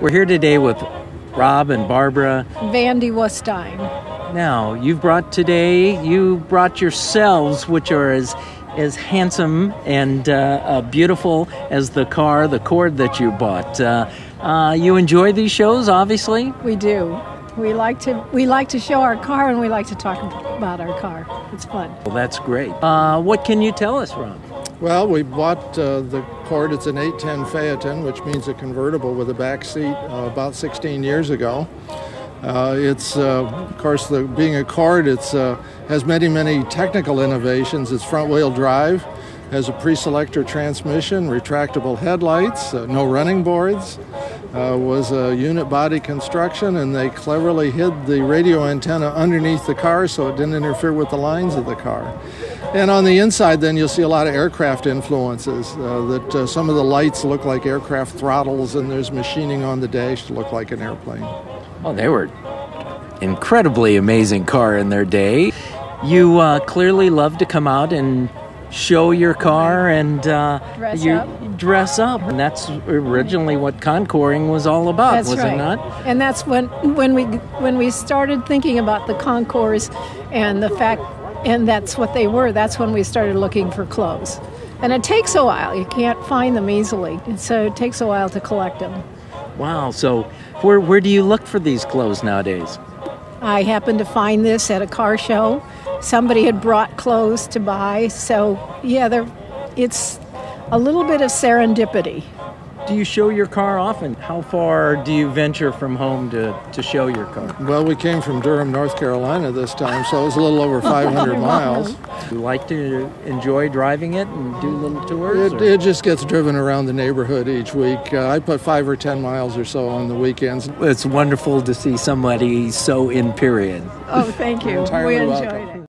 We're here today with Rob and Barbara. Vandy Westein. Now, you've brought today, you brought yourselves, which are as as handsome and uh, uh, beautiful as the car, the Cord that you bought. Uh, uh, you enjoy these shows, obviously. We do. We like to we like to show our car and we like to talk about our car. It's fun. Well, that's great. Uh, what can you tell us, Rob? Well, we bought uh, the Cord. It's an 810 Phaeton, which means a convertible with a back seat, uh, about 16 years ago. Uh, it's, uh, of course, the, being a Cord, it uh, has many, many technical innovations. It's front-wheel drive, has a pre-selector transmission, retractable headlights, uh, no running boards. was a unit body construction, and they cleverly hid the radio antenna underneath the car so it didn't interfere with the lines of the car. And on the inside, then you'll see a lot of aircraft influences. Uh, that uh, some of the lights look like aircraft throttles, and there's machining on the dash to look like an airplane. Oh, they were incredibly amazing car in their day. You uh, clearly love to come out and show your car and uh, dress you up. dress up, and that's originally what Concouring was all about, that's was right. it not? And that's when when we when we started thinking about the Concours and the fact and that's what they were. That's when we started looking for clothes. And it takes a while. You can't find them easily. and So it takes a while to collect them. Wow. So where, where do you look for these clothes nowadays? I happened to find this at a car show. Somebody had brought clothes to buy. So, yeah, it's a little bit of serendipity. Do you show your car often? How far do you venture from home to, to show your car? Well, we came from Durham, North Carolina this time, so it was a little over 500 miles. Do you like to enjoy driving it and do little tours? It, it just gets driven around the neighborhood each week. Uh, I put five or 10 miles or so on the weekends. It's wonderful to see somebody so in period. Oh, thank you. we enjoyed welcome. it.